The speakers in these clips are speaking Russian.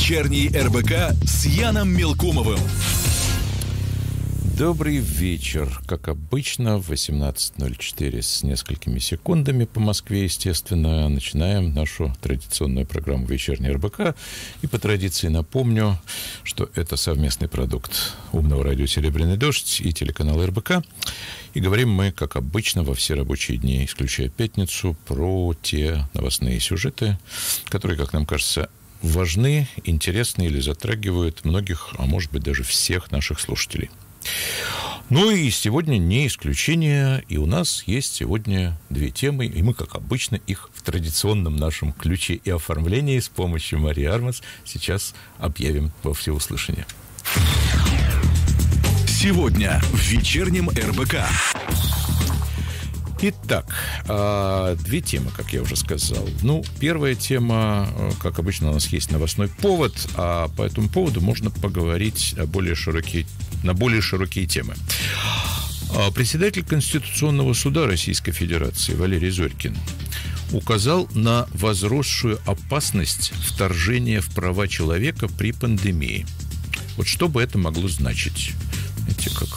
Вечерний РБК с Яном Мелкумовым. Добрый вечер. Как обычно, в 18.04 с несколькими секундами по Москве, естественно, начинаем нашу традиционную программу «Вечерний РБК». И по традиции напомню, что это совместный продукт «Умного радио Серебряный дождь» и телеканала РБК. И говорим мы, как обычно, во все рабочие дни, исключая пятницу, про те новостные сюжеты, которые, как нам кажется, важны, интересны или затрагивают многих, а может быть даже всех наших слушателей. Ну и сегодня не исключение, и у нас есть сегодня две темы, и мы, как обычно, их в традиционном нашем ключе и оформлении с помощью Марии Армас сейчас объявим во всеуслышание. Сегодня в вечернем РБК. Итак, а, две темы, как я уже сказал. Ну, первая тема, э, как обычно, у нас есть новостной повод, а по этому поводу можно поговорить о более широкие, на более широкие темы. А, председатель Конституционного суда Российской Федерации Валерий Зорькин указал на возросшую опасность вторжения в права человека при пандемии. Вот что бы это могло значить? Знаете, как,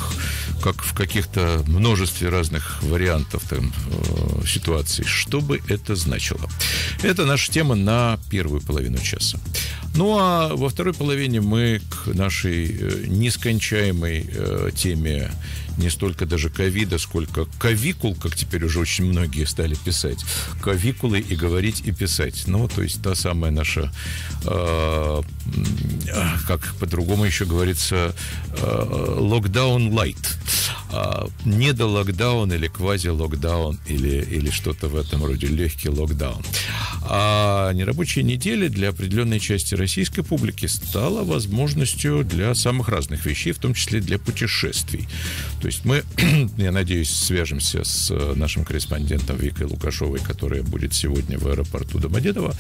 как в каких-то множестве разных вариантов там, э, ситуаций. Что бы это значило? Это наша тема на первую половину часа. Ну а во второй половине мы к нашей э, нескончаемой э, теме не столько даже ковида, сколько ковикул, как теперь уже очень многие стали писать. Ковикулы и говорить, и писать. Ну, то есть та самая наша, э, как по-другому еще говорится, локдаун лайт. Э, не до локдаун или квази-локдаун или, или что-то в этом роде, легкий локдаун. А нерабочая неделя для определенной части российской публики стала возможностью для самых разных вещей, в том числе для путешествий. То есть мы, я надеюсь, свяжемся с э, нашим корреспондентом Викой Лукашовой, которая будет сегодня в аэропорту Домодедово.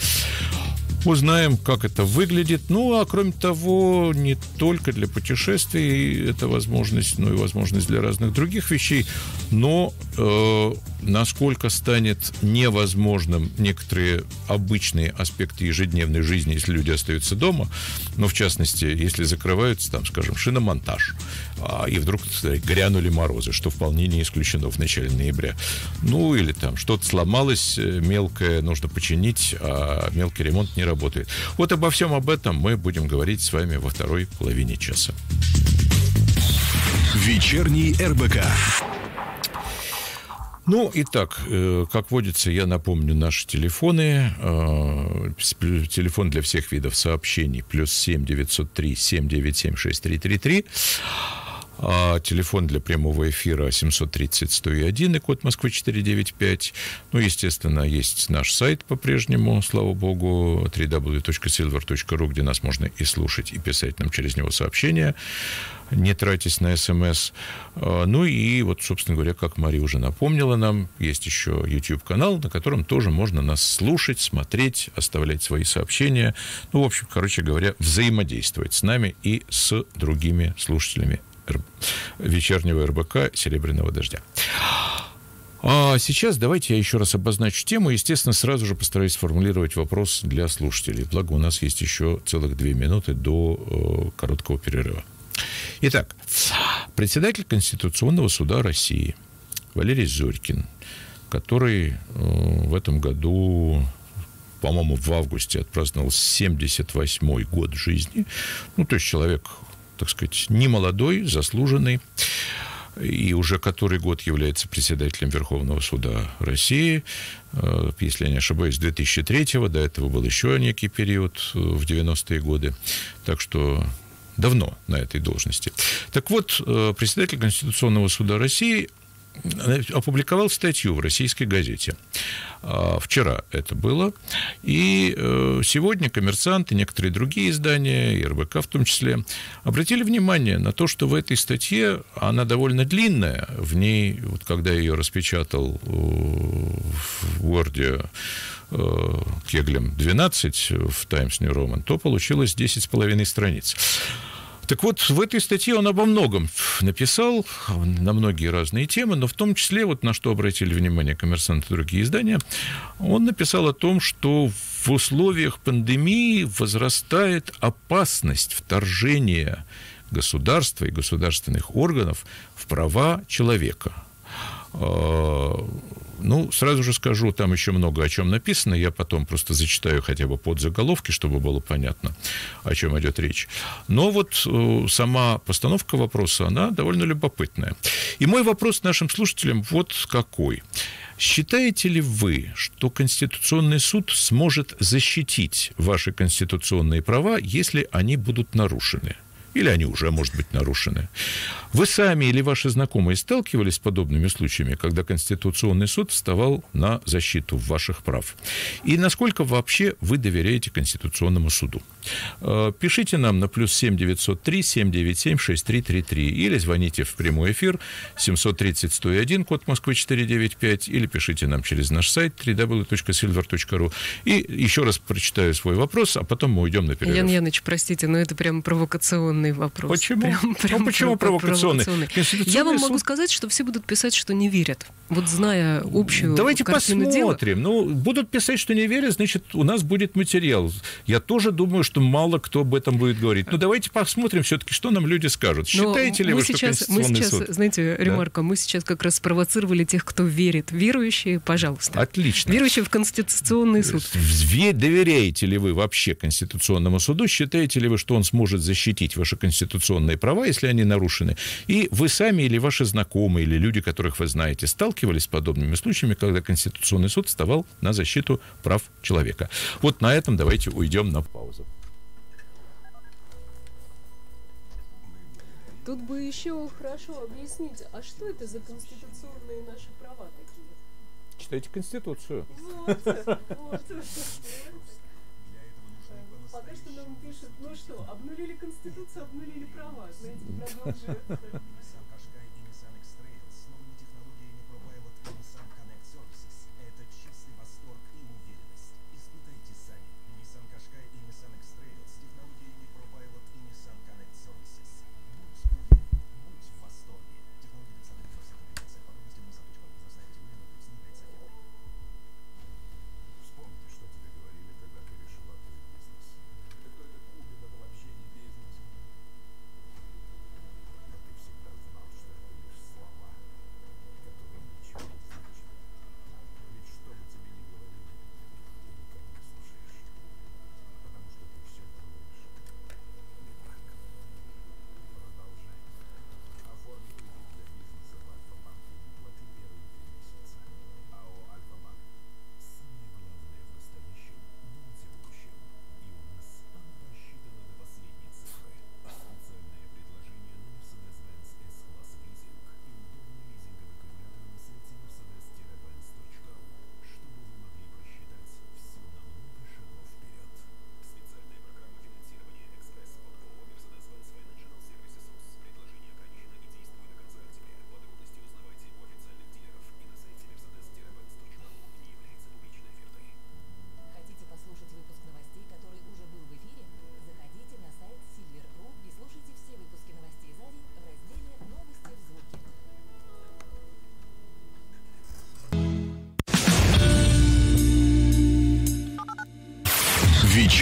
Узнаем, как это выглядит. Ну, а кроме того, не только для путешествий это возможность, но и возможность для разных других вещей. Но э, насколько станет невозможным некоторые обычные аспекты ежедневной жизни, если люди остаются дома, но в частности, если закрываются, там, скажем, шиномонтаж, а, и вдруг грянули морозы, что вполне не исключено в начале ноября. Ну, или там что-то сломалось э, мелкое, нужно починить, а мелкий ремонт не работает. Вот обо всем об этом мы будем говорить с вами во второй половине часа. Вечерний РБК. Ну, итак, э, как водится, я напомню наши телефоны. Э, телефон для всех видов сообщений плюс 7 903 797 6333. А телефон для прямого эфира 730-101 и код Москвы 495. Ну, естественно, есть наш сайт по-прежнему, слава богу, www.silver.ru, где нас можно и слушать, и писать нам через него сообщения, не тратясь на смс. А, ну и вот, собственно говоря, как Мария уже напомнила нам, есть еще YouTube-канал, на котором тоже можно нас слушать, смотреть, оставлять свои сообщения. Ну, в общем, короче говоря, взаимодействовать с нами и с другими слушателями вечернего РБК «Серебряного дождя». А сейчас давайте я еще раз обозначу тему. Естественно, сразу же постараюсь сформулировать вопрос для слушателей. Благо, у нас есть еще целых две минуты до э, короткого перерыва. Итак, председатель Конституционного суда России Валерий Зорькин, который э, в этом году по-моему, в августе отпраздновал 78-й год жизни. Ну, то есть человек так сказать, не молодой, заслуженный, и уже который год является председателем Верховного суда России. Э, если я не ошибаюсь, 2003-го, до этого был еще некий период э, в 90-е годы. Так что давно на этой должности. Так вот, э, председатель Конституционного суда России опубликовал статью в российской газете. А, вчера это было. И э, сегодня коммерсант и некоторые другие издания, и РБК в том числе, обратили внимание на то, что в этой статье, она довольно длинная, в ней, вот когда я ее распечатал э, в Word э, Кеглем 12 в Times New Roman, то получилось 10,5 страниц. Так вот, в этой статье он обо многом написал, на многие разные темы, но в том числе, вот на что обратили внимание коммерсанты и другие издания, он написал о том, что в условиях пандемии возрастает опасность вторжения государства и государственных органов в права человека. Ну, сразу же скажу, там еще много о чем написано. Я потом просто зачитаю хотя бы под заголовки, чтобы было понятно, о чем идет речь. Но вот э, сама постановка вопроса, она довольно любопытная. И мой вопрос нашим слушателям вот какой. Считаете ли вы, что Конституционный суд сможет защитить ваши конституционные права, если они будут нарушены? Или они уже, может быть, нарушены. Вы сами или ваши знакомые сталкивались с подобными случаями, когда Конституционный суд вставал на защиту ваших прав? И насколько вообще вы доверяете Конституционному суду? Э, пишите нам на плюс 7 903 797 6333 или звоните в прямой эфир 730 101, код Москвы 495, или пишите нам через наш сайт www.silver.ru. И еще раз прочитаю свой вопрос, а потом мы уйдем на перерыв. Ян Яныч, простите, но это прям провокационный вопрос. Почему? Прям, прям ну, почему провокационный? провокационный? Я вам суд... могу сказать, что все будут писать, что не верят. Вот зная общую Давайте посмотрим. Дела. Ну, будут писать, что не верят, значит, у нас будет материал. Я тоже думаю, что мало кто об этом будет говорить. Но давайте посмотрим все-таки, что нам люди скажут. Считаете ли вы, сейчас, что Конституционный мы сейчас, суд... Знаете, ремарка, да? мы сейчас как раз спровоцировали тех, кто верит. Верующие, пожалуйста. Отлично. Верующие в Конституционный суд. Доверяете ли вы вообще Конституционному суду? Считаете ли вы, что он сможет защитить ваши конституционные права, если они нарушены? И вы сами или ваши знакомые, или люди, которых вы знаете, сталкивались с подобными случаями, когда Конституционный суд вставал на защиту прав человека? Вот на этом давайте уйдем на паузу. Тут бы еще хорошо объяснить, а что это за конституционные наши права такие? Читайте Конституцию. Вот, вот. Пока что нам пишут, ну что, обнулили Конституцию, обнулили права. Знаете, продолжи.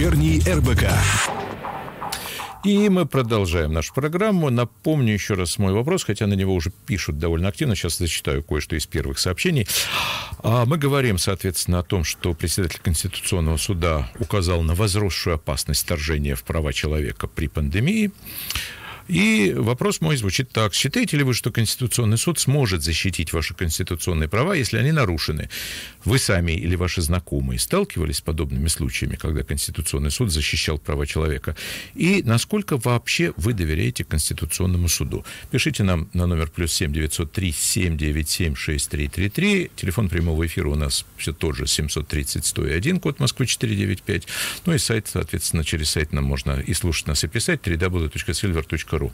Вечерний РБК. И мы продолжаем нашу программу. Напомню еще раз мой вопрос, хотя на него уже пишут довольно активно. Сейчас зачитаю кое-что из первых сообщений. А, мы говорим, соответственно, о том, что председатель Конституционного суда указал на возросшую опасность вторжения в права человека при пандемии. И вопрос мой звучит так. Считаете ли вы, что Конституционный суд сможет защитить ваши конституционные права, если они нарушены? Вы сами или ваши знакомые сталкивались с подобными случаями, когда Конституционный суд защищал права человека? И насколько вообще вы доверяете Конституционному суду? Пишите нам на номер плюс семь девятьсот три семь девять семь шесть три три три. Телефон прямого эфира у нас все тот же 730 101, код Москвы 495. Ну и сайт, соответственно, через сайт нам можно и слушать нас, и писать www.silver.ru kp.ру.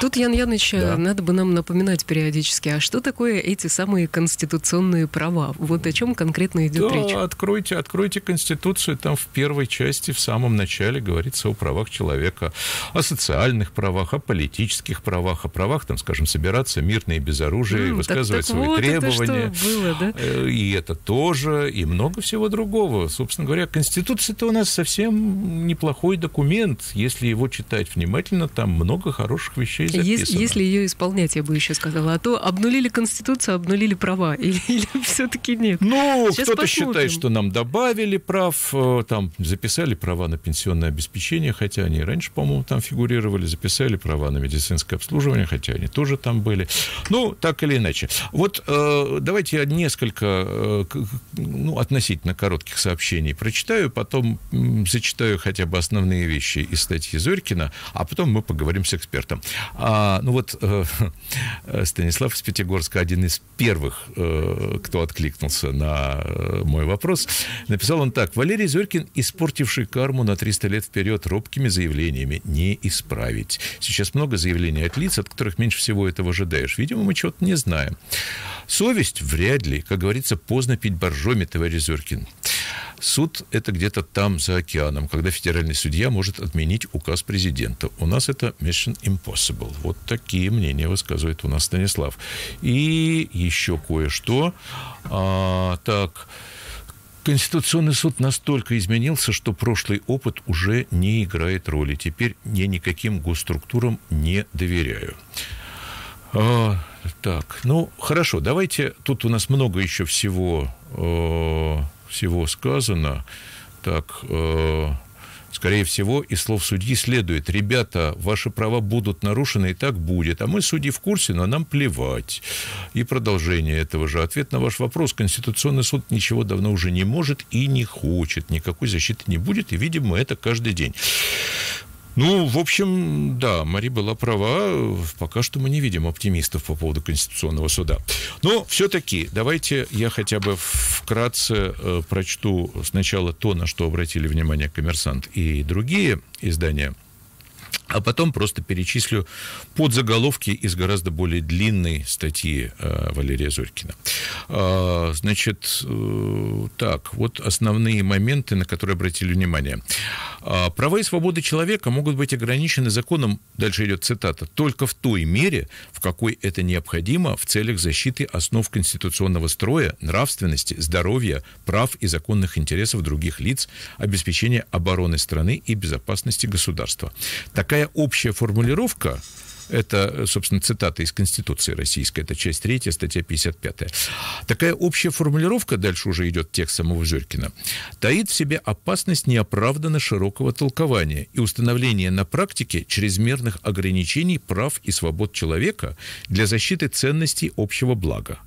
Тут, Ян Яныч, да. надо бы нам напоминать периодически, а что такое эти самые конституционные права? Вот о чем конкретно идет да, речь? Откройте, откройте Конституцию, там в первой части, в самом начале говорится о правах человека, о социальных правах, о политических правах, о правах, там, скажем, собираться мирно и без оружия, mm, высказывать так, так свои вот требования. Это что было, да? Э, и это тоже, и много всего другого. Собственно говоря, Конституция-то у нас совсем неплохой документ. Если его читать внимательно, там много хороших вещей записано. Если, если ее исполнять, я бы еще сказала. А то обнулили Конституцию, обнулили права. Или, или все-таки нет? Ну, кто-то считает, что нам добавили прав, э, там записали права на пенсионное обеспечение, хотя они раньше, по-моему, там фигурировали, записали права на медицинское обслуживание, хотя они тоже там были. Ну, так или иначе. Вот э, давайте я несколько, э, ну, относительно коротких сообщений прочитаю, потом зачитаю хотя бы основные вещи из статьи Зорькина, а потом мы поговорим с экспертом. А, ну вот э, Станислав из Пятигорска, один из первых, э, кто откликнулся на э, мой вопрос, написал он так. Валерий Зорькин, испортивший карму на 300 лет вперед робкими заявлениями, не исправить. Сейчас много заявлений от лиц, от которых меньше всего этого ожидаешь. Видимо, мы чего-то не знаем. Совесть вряд ли. Как говорится, поздно пить боржоми, товарищ Зорькин. Суд – это где-то там, за океаном, когда федеральный судья может отменить указ президента. У нас это mission impossible. Вот такие мнения высказывает у нас Станислав. И еще кое-что. А, так, Конституционный суд настолько изменился, что прошлый опыт уже не играет роли. Теперь я никаким госструктурам не доверяю. А, так, ну хорошо, давайте. Тут у нас много еще всего э, всего сказано. Так, э, скорее всего, из слов судьи следует, ребята, ваши права будут нарушены, и так будет. А мы, судьи, в курсе, но нам плевать. И продолжение этого же. Ответ на ваш вопрос. Конституционный суд ничего давно уже не может и не хочет. Никакой защиты не будет, и видим мы это каждый день. Ну, в общем, да, Мари была права. Пока что мы не видим оптимистов по поводу Конституционного суда. Но все-таки давайте я хотя бы вкратце э, прочту сначала то, на что обратили внимание коммерсант и другие издания – а потом просто перечислю подзаголовки из гораздо более длинной статьи э, Валерия Зорькина. Э, значит, э, так, вот основные моменты, на которые обратили внимание. Э, права и свободы человека могут быть ограничены законом, дальше идет цитата, только в той мере, в какой это необходимо в целях защиты основ конституционного строя, нравственности, здоровья, прав и законных интересов других лиц, обеспечения обороны страны и безопасности государства. Такая общая формулировка, это, собственно, цитата из Конституции российской, это часть 3, статья 55. Такая общая формулировка, дальше уже идет текст самого Жиркина, таит в себе опасность неоправданно широкого толкования и установления на практике чрезмерных ограничений прав и свобод человека для защиты ценностей общего блага.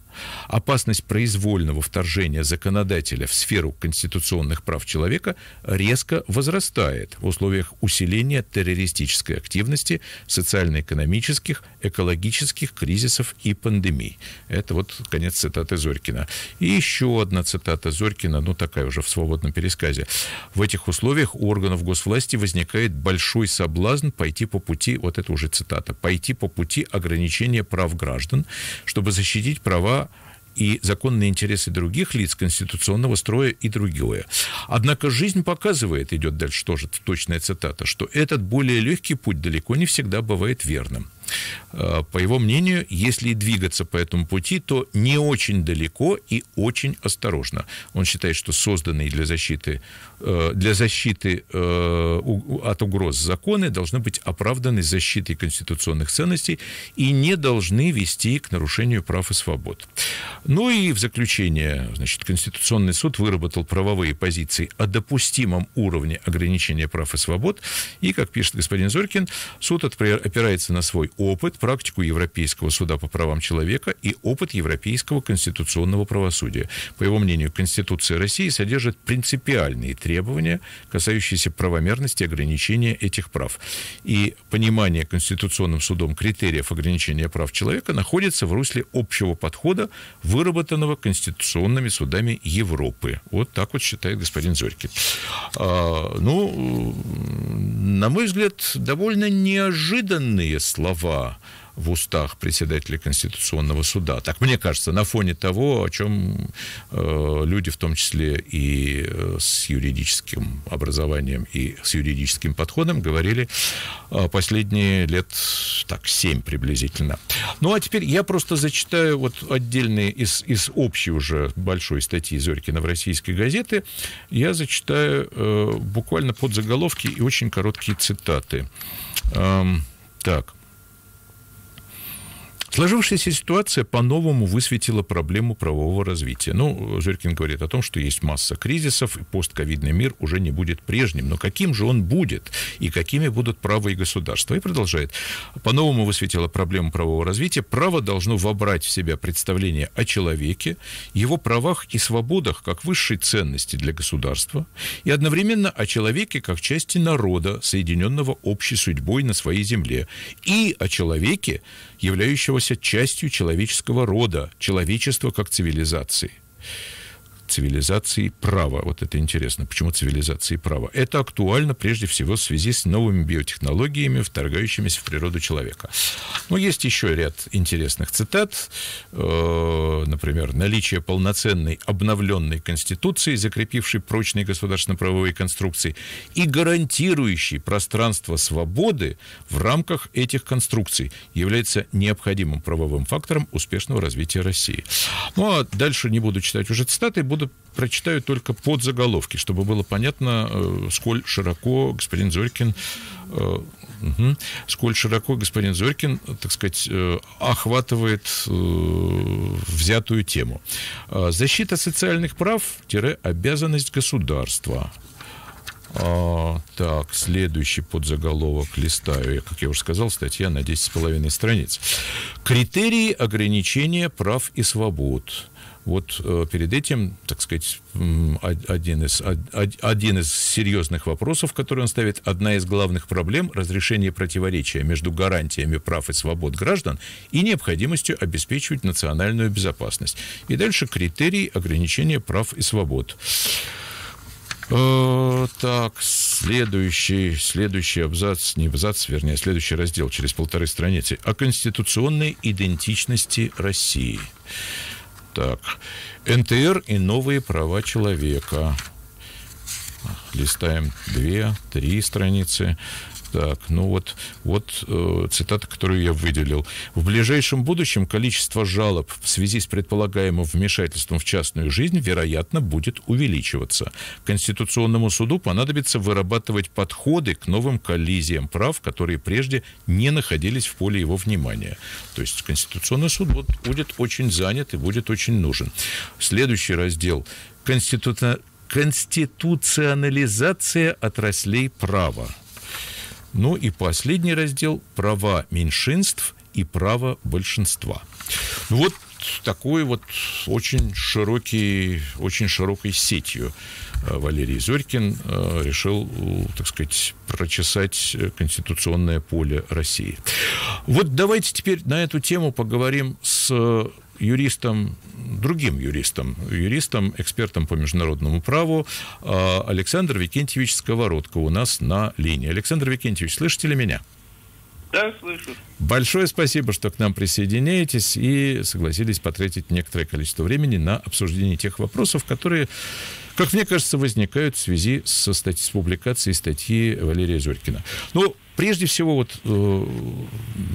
Опасность произвольного вторжения законодателя в сферу конституционных прав человека резко возрастает в условиях усиления террористической активности, социально-экономических, экологических кризисов и пандемий. Это вот конец цитаты Зорькина. И еще одна цитата Зорькина, ну такая уже в свободном пересказе. В этих условиях у органов госвласти возникает большой соблазн пойти по пути, вот это уже цитата, пойти по пути ограничения прав граждан, чтобы защитить права и законные интересы других лиц, конституционного строя и другое. Однако жизнь показывает, идет дальше тоже точная цитата, что этот более легкий путь далеко не всегда бывает верным. Э, по его мнению, если двигаться по этому пути, то не очень далеко и очень осторожно. Он считает, что созданные для защиты, э, для защиты э, от угроз законы должны быть оправданы защитой конституционных ценностей и не должны вести к нарушению прав и свобод. Ну и в заключение, значит, Конституционный суд выработал правовые позиции о допустимом уровне ограничения прав и свобод. И, как пишет господин Зорькин, суд опирается на свой опыт, практику Европейского суда по правам человека и опыт Европейского конституционного правосудия. По его мнению, Конституция России содержит принципиальные требования, касающиеся правомерности ограничения этих прав. И понимание Конституционным судом критериев ограничения прав человека находится в русле общего подхода, выработанного конституционными судами Европы. Вот так вот считает господин Зорькин. А, ну, на мой взгляд, довольно неожиданные слова в устах председателя Конституционного суда. Так мне кажется, на фоне того, о чем э, люди, в том числе и э, с юридическим образованием и с юридическим подходом, говорили э, последние лет так семь приблизительно. Ну а теперь я просто зачитаю вот отдельные из, из общей уже большой статьи Зорькина в российской газеты. Я зачитаю э, буквально под заголовки и очень короткие цитаты. Эм, так. Сложившаяся ситуация по-новому высветила проблему правового развития. Ну, Зорькин говорит о том, что есть масса кризисов, и постковидный мир уже не будет прежним. Но каким же он будет? И какими будут права и государства? И продолжает. По-новому высветила проблему правового развития. Право должно вобрать в себя представление о человеке, его правах и свободах как высшей ценности для государства, и одновременно о человеке как части народа, соединенного общей судьбой на своей земле, и о человеке, являющегося частью человеческого рода, человечества как цивилизации цивилизации права. Вот это интересно. Почему цивилизации права? Это актуально прежде всего в связи с новыми биотехнологиями, вторгающимися в природу человека. Но есть еще ряд интересных цитат. Э, например, наличие полноценной обновленной конституции, закрепившей прочные государственно-правовые конструкции и гарантирующей пространство свободы в рамках этих конструкций является необходимым правовым фактором успешного развития России. Ну, а дальше не буду читать уже цитаты, буду буду прочитаю только под заголовки, чтобы было понятно, э, сколь широко господин Зорькин Угу. Сколь широко господин Зорькин, так сказать, э, охватывает взятую тему. Защита социальных прав – обязанность государства. А, так, следующий подзаголовок листаю. Как я уже сказал, статья на 10,5 страниц. Критерии ограничения прав и свобод. Вот э, перед этим, так сказать, один из, один из серьезных вопросов, который он ставит, одна из главных проблем – разрешение противоречия между гарантиями прав и свобод граждан и необходимостью обеспечивать национальную безопасность. И дальше критерии ограничения прав и свобод. Э, так, следующий, следующий абзац, не абзац, вернее, следующий раздел через полторы страницы о конституционной идентичности России. Так, НТР и новые права человека. Листаем две, три страницы. Так, ну вот, вот э, цитата, которую я выделил. В ближайшем будущем количество жалоб в связи с предполагаемым вмешательством в частную жизнь, вероятно, будет увеличиваться. Конституционному суду понадобится вырабатывать подходы к новым коллизиям прав, которые прежде не находились в поле его внимания. То есть Конституционный суд будет очень занят и будет очень нужен. Следующий раздел. Конститу... Конституционализация отраслей права. Ну и последний раздел – права меньшинств и права большинства. Ну вот такой вот очень широкий, очень широкой сетью э, Валерий Зорькин э, решил, так сказать, прочесать конституционное поле России. Вот давайте теперь на эту тему поговорим с юристом, другим юристом, юристом, экспертом по международному праву а, Александр Викентьевич Сковородко у нас на линии. Александр Викентьевич, слышите ли меня? Да, слышу. Большое спасибо, что к нам присоединяетесь и согласились потратить некоторое количество времени на обсуждение тех вопросов, которые, как мне кажется, возникают в связи со статьей, с публикацией статьи Валерия Зорькина. Ну, Прежде всего, вот э,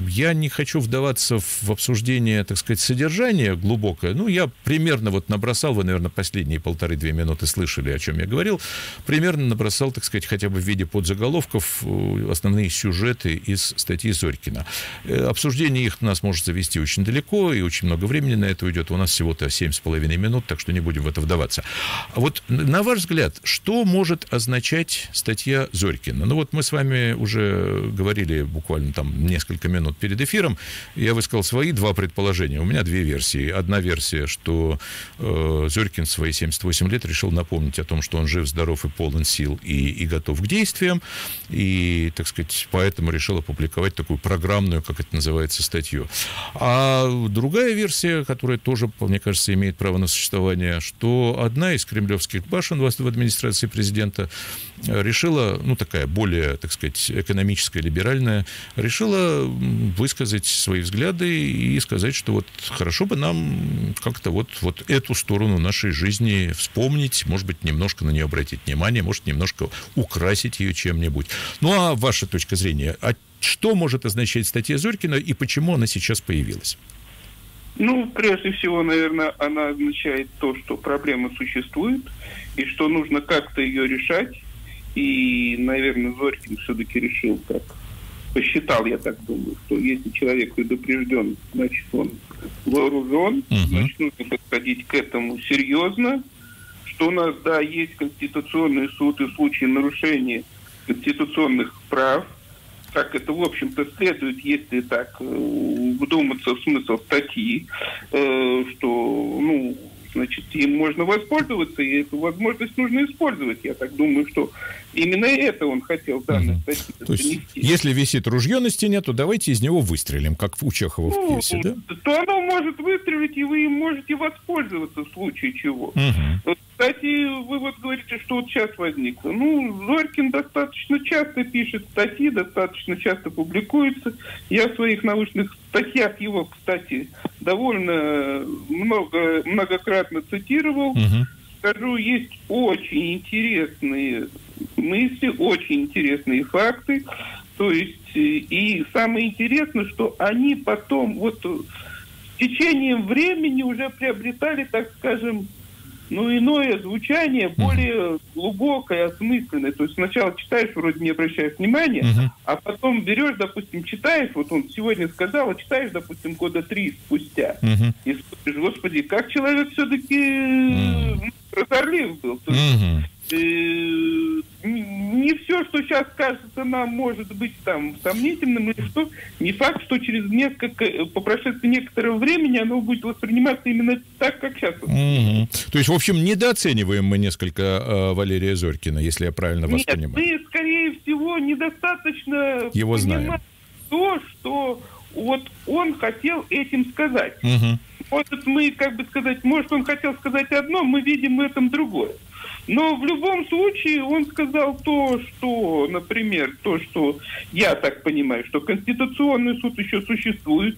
я не хочу вдаваться в обсуждение, так сказать, содержания глубокое. Ну, я примерно вот набросал, вы, наверное, последние полторы-две минуты слышали, о чем я говорил, примерно набросал, так сказать, хотя бы в виде подзаголовков э, основные сюжеты из статьи Зорькина. Э, обсуждение их нас может завести очень далеко, и очень много времени на это уйдет. У нас всего-то семь с половиной минут, так что не будем в это вдаваться. А вот, на ваш взгляд, что может означать статья Зорькина? Ну, вот мы с вами уже говорили буквально там несколько минут перед эфиром, я высказал свои два предположения. У меня две версии. Одна версия, что э, Зорькин в свои 78 лет решил напомнить о том, что он жив, здоров и полон сил и, и готов к действиям, и, так сказать, поэтому решил опубликовать такую программную, как это называется, статью. А другая версия, которая тоже, мне кажется, имеет право на существование, что одна из кремлевских башен в администрации президента решила, ну, такая более, так сказать, экономическая, либеральная, решила высказать свои взгляды и сказать, что вот хорошо бы нам как-то вот, вот эту сторону нашей жизни вспомнить, может быть, немножко на нее обратить внимание, может, немножко украсить ее чем-нибудь. Ну, а ваша точка зрения, а что может означать статья Зорькина и почему она сейчас появилась? Ну, прежде всего, наверное, она означает то, что проблема существует, и что нужно как-то ее решать. И, наверное, Зорькин все-таки решил так, посчитал, я так думаю, что если человек предупрежден, значит, он вооружен, uh-huh. значит, нужно подходить к этому серьезно, что у нас, да, есть Конституционный суд, и в случае нарушения конституционных прав – как это, в общем-то, следует, если так э, вдуматься в смысл статьи, э, что, ну, значит, им можно воспользоваться, и эту возможность нужно использовать. Я так думаю, что именно это он хотел данной угу. статье То есть, если висит ружье на стене, то давайте из него выстрелим, как у Чехова ну, в пьесе, да? То оно может выстрелить, и вы им можете воспользоваться в случае чего. Угу. Кстати, вы вот говорите, что вот сейчас возникло. Ну, Зорькин достаточно часто пишет статьи, достаточно часто публикуется. Я в своих научных статьях его, кстати, довольно много, многократно цитировал. Угу. Скажу, есть очень интересные мысли, очень интересные факты. То есть, и самое интересное, что они потом, вот с течением времени уже приобретали, так скажем, ну, иное звучание, более глубокое, осмысленное. То есть сначала читаешь, вроде не обращаешь внимания, uh-huh. а потом берешь, допустим, читаешь, вот он сегодня сказал, а читаешь, допустим, года три спустя, uh-huh. и смотришь, господи, как человек все-таки uh-huh. Прозорлив был. Uh-huh не все, что сейчас кажется нам, может быть там сомнительным, или что, не факт, что через несколько, по прошествии некоторого времени оно будет восприниматься именно так, как сейчас. Угу. То есть, в общем, недооцениваем мы несколько э, Валерия Зорькина, если я правильно вас Нет, понимаю. мы, скорее всего, недостаточно его знаем. То, что вот он хотел этим сказать. Угу. Может, мы, как бы сказать, может, он хотел сказать одно, мы видим в этом другое. Но в любом случае он сказал то, что, например, то, что я так понимаю, что Конституционный суд еще существует,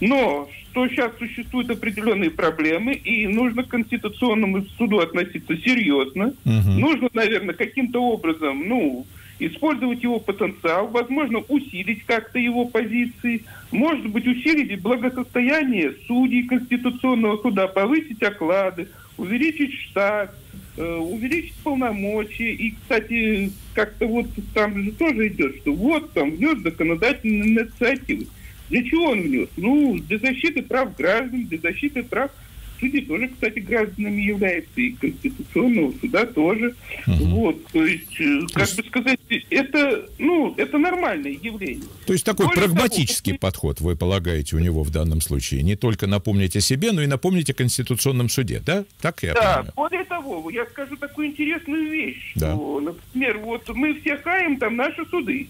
но что сейчас существуют определенные проблемы, и нужно к Конституционному суду относиться серьезно. Угу. Нужно, наверное, каким-то образом, ну, использовать его потенциал, возможно, усилить как-то его позиции, может быть, усилить благосостояние судей Конституционного суда, повысить оклады, увеличить штат, Э, увеличить полномочия. И, кстати, как-то вот там же тоже идет, что вот там внес законодательные инициативы. Для чего он внес? Ну, для защиты прав граждан, для защиты прав судей тоже, кстати, гражданами является, и Конституционного суда тоже. Угу. Вот, то есть, э, как есть... бы сказать, это, ну, это нормальное явление. То есть такой Более прагматический того, подход, вы полагаете, у него в данном случае? Не только напомнить о себе, но и напомнить о Конституционном суде, да? Так я да, понимаю? более того, я скажу такую интересную вещь, да. что, например, вот мы все хаем там наши суды.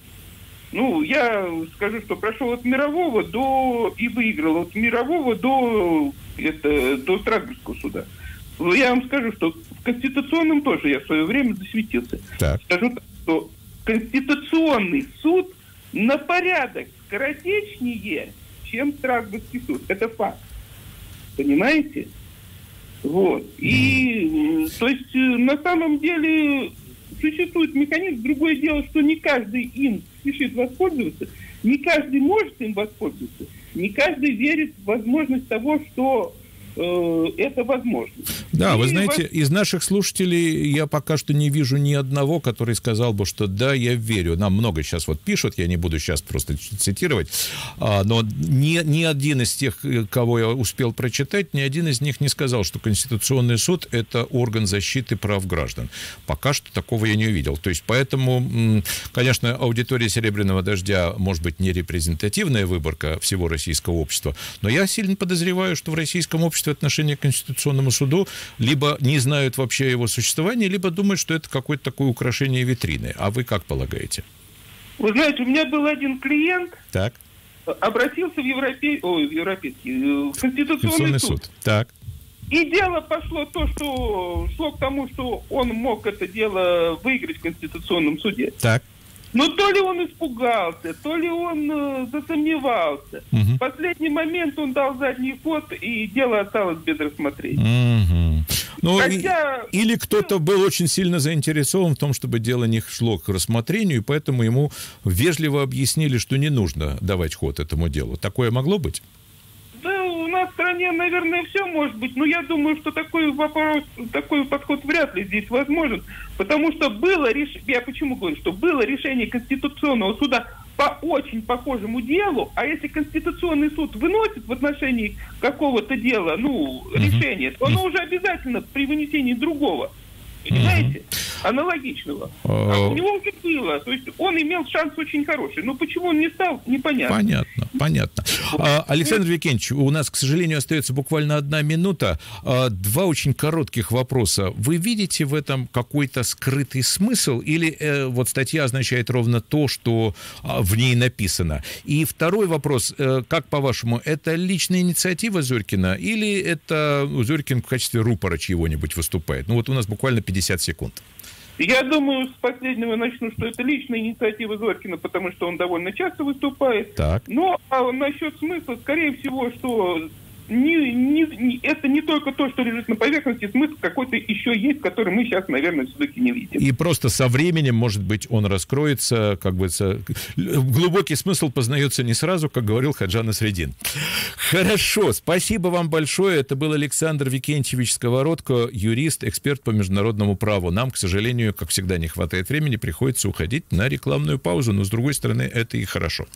Ну, я скажу, что прошел от мирового до и выиграл от мирового до это до Страсбургского суда. Я вам скажу, что в Конституционном тоже я в свое время засветился. Так. Скажу, что Конституционный суд на порядок скоротечнее, чем Страсбургский суд. Это факт. Понимаете? Вот. И, то есть, э, на самом деле, существует механизм. Другое дело, что не каждый им спешит воспользоваться, не каждый может им воспользоваться, не каждый верит в возможность того, что это возможно. Да, и вы знаете, вас... из наших слушателей я пока что не вижу ни одного, который сказал бы, что да, я верю. Нам много сейчас вот пишут, я не буду сейчас просто цитировать, а, но ни, ни один из тех, кого я успел прочитать, ни один из них не сказал, что Конституционный суд – это орган защиты прав граждан. Пока что такого я не увидел. То есть поэтому, конечно, аудитория «Серебряного дождя» может быть не репрезентативная выборка всего российского общества, но я сильно подозреваю, что в российском обществе отношение к Конституционному суду либо не знают вообще о его существовании, либо думают, что это какое-то такое украшение витрины. А вы как полагаете? Вы знаете, у меня был один клиент, так. обратился в, Европе... Ой, в Европейский, э, в Конституционный суд. суд. Так. И дело пошло то, что шло к тому, что он мог это дело выиграть в Конституционном суде. Так. Но то ли он испугался, то ли он э, засомневался. Угу. В последний момент он дал задний ход, и дело осталось без рассмотрения. Угу. Ну, Хотя... и, или кто-то был очень сильно заинтересован в том, чтобы дело не шло к рассмотрению, и поэтому ему вежливо объяснили, что не нужно давать ход этому делу. Такое могло быть? Стране, наверное, все может быть, но я думаю, что такой вопрос, такой подход вряд ли здесь возможен, потому что было решение, я почему говорю, что было решение Конституционного суда по очень похожему делу, а если Конституционный суд выносит в отношении какого-то дела, ну, решение, то оно уже обязательно при вынесении другого. Понимаете? Аналогичного. А у него уже было. То есть он имел шанс очень хороший. Но почему он не стал, непонятно. Понятно, понятно. А, Александр Викентьевич, у нас, к сожалению, остается буквально одна минута. А, два очень коротких вопроса. Вы видите в этом какой-то скрытый смысл? Или э, вот статья означает ровно то, что а, в ней написано? И второй вопрос. Э, как, по-вашему, это личная инициатива Зорькина? Или это Зорькин в качестве рупора чего-нибудь выступает? Ну вот у нас буквально 50 секунд. Я думаю, с последнего начну, что это личная инициатива Зорькина, потому что он довольно часто выступает. Так. Но а насчет смысла, скорее всего, что не, не, не, это не только то, что лежит на поверхности, смысл какой-то еще есть, который мы сейчас, наверное, все-таки не видим. И просто со временем, может быть, он раскроется, как бы глубокий смысл познается не сразу, как говорил Хаджан Средин. Хорошо, спасибо вам большое. Это был Александр Викентьевич Сковородко, юрист, эксперт по международному праву. Нам, к сожалению, как всегда, не хватает времени, приходится уходить на рекламную паузу, но, с другой стороны, это и хорошо.